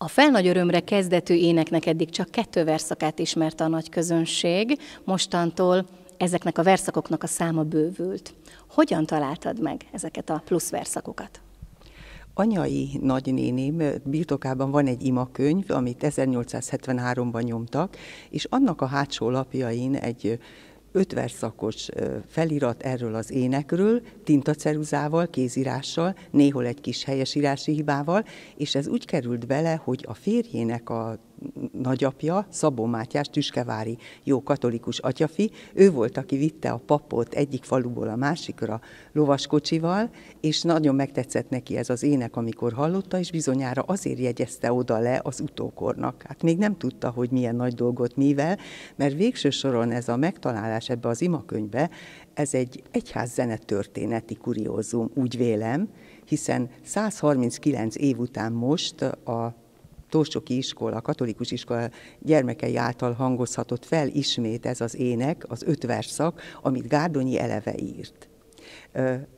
A felnagy örömre kezdetű éneknek eddig csak kettő verszakát ismerte a nagy közönség, mostantól ezeknek a verszakoknak a száma bővült. Hogyan találtad meg ezeket a plusz verszakokat? anyai nagynéném birtokában van egy imakönyv, amit 1873-ban nyomtak, és annak a hátsó lapjain egy öt verszakos felirat erről az énekről, tintaceruzával, kézírással, néhol egy kis helyesírási hibával, és ez úgy került bele, hogy a férjének a nagyapja, Szabó Mátyás, Tüskevári jó katolikus atyafi, ő volt, aki vitte a papot egyik faluból a másikra lovaskocsival, és nagyon megtetszett neki ez az ének, amikor hallotta, és bizonyára azért jegyezte oda le az utókornak. Hát még nem tudta, hogy milyen nagy dolgot mivel, mert végső soron ez a megtalálás ebbe az imakönyvbe, ez egy egyház zenetörténeti kuriózum, úgy vélem, hiszen 139 év után most a Tócsoki iskola, katolikus iskola gyermekei által hangozhatott fel ismét ez az ének, az öt verszak, amit Gárdonyi eleve írt.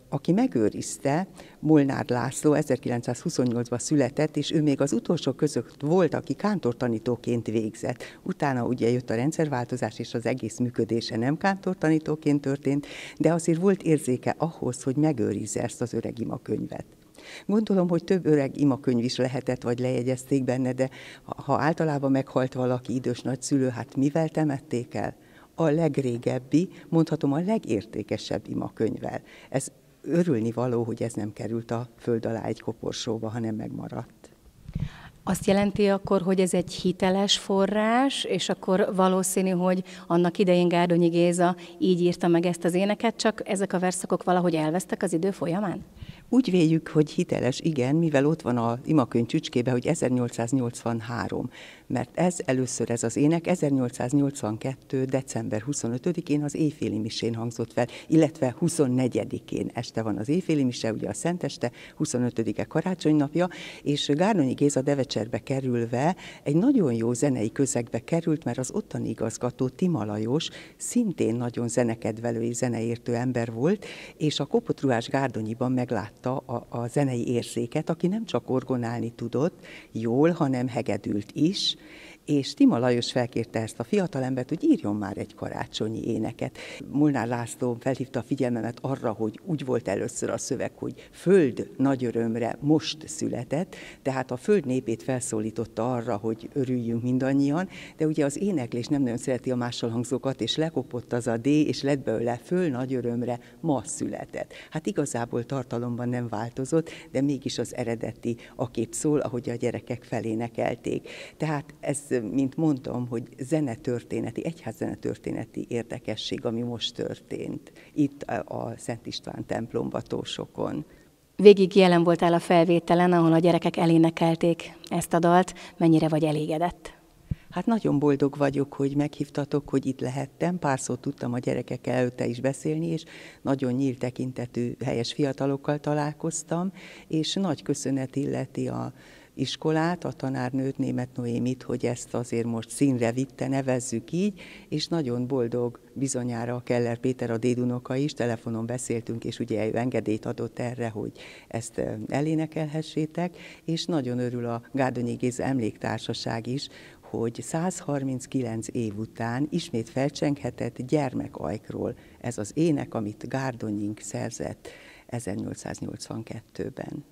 Aki megőrizte, Molnár László 1928-ban született, és ő még az utolsó között volt, aki kántortanítóként végzett. Utána ugye jött a rendszerváltozás, és az egész működése nem kántortanítóként történt, de azért volt érzéke ahhoz, hogy megőrizze ezt az öreg könyvet. Gondolom, hogy több öreg imakönyv is lehetett, vagy lejegyezték benne, de ha általában meghalt valaki idős nagyszülő, hát mivel temették el? A legrégebbi, mondhatom a legértékesebb imakönyvvel. Ez örülni való, hogy ez nem került a föld alá egy koporsóba, hanem megmaradt. Azt jelenti akkor, hogy ez egy hiteles forrás, és akkor valószínű, hogy annak idején Gárdonyi Géza így írta meg ezt az éneket, csak ezek a verszakok valahogy elvesztek az idő folyamán? Úgy véljük, hogy hiteles, igen, mivel ott van a imakönyv csücskébe, hogy 1883, mert ez először ez az ének 1882. december 25-én az éjféli misén hangzott fel, illetve 24-én este van az éjféli mise, ugye a Szenteste, 25-e karácsony napja, és Gárnonyi Géza Devecserbe kerülve egy nagyon jó zenei közegbe került, mert az ottani igazgató Tima Lajos szintén nagyon zenekedvelő és zeneértő ember volt, és a Kopotruhás Gárdonyiban meglátta megkapta a, a zenei érzéket, aki nem csak orgonálni tudott jól, hanem hegedült is, és Tima Lajos felkérte ezt a fiatalembert, hogy írjon már egy karácsonyi éneket. Molnár László felhívta a figyelmemet arra, hogy úgy volt először a szöveg, hogy föld nagy örömre most született, tehát a föld népét felszólította arra, hogy örüljünk mindannyian, de ugye az éneklés nem nagyon szereti a mással hangzókat, és lekopott az a D, és lett belőle föl nagy örömre ma született. Hát igazából tartalomban nem változott, de mégis az eredeti a kép szól, ahogy a gyerekek felénekelték. Tehát ez mint mondtam, hogy zenetörténeti, egyház zenetörténeti érdekesség, ami most történt itt a Szent István templomba Tósokon. Végig jelen voltál a felvételen, ahol a gyerekek elénekelték ezt a dalt. Mennyire vagy elégedett? Hát nagyon boldog vagyok, hogy meghívtatok, hogy itt lehettem. Pár szót tudtam a gyerekekkel előtte is beszélni, és nagyon nyílt tekintetű, helyes fiatalokkal találkoztam, és nagy köszönet illeti a iskolát, a tanárnőt, német Noémit, hogy ezt azért most színre vitte, nevezzük így, és nagyon boldog bizonyára a Keller Péter, a dédunoka is, telefonon beszéltünk, és ugye ő engedélyt adott erre, hogy ezt elénekelhessétek, és nagyon örül a Gárdonyi Géza Emléktársaság is, hogy 139 év után ismét felcsenghetett gyermekajkról ez az ének, amit Gárdonyink szerzett 1882-ben.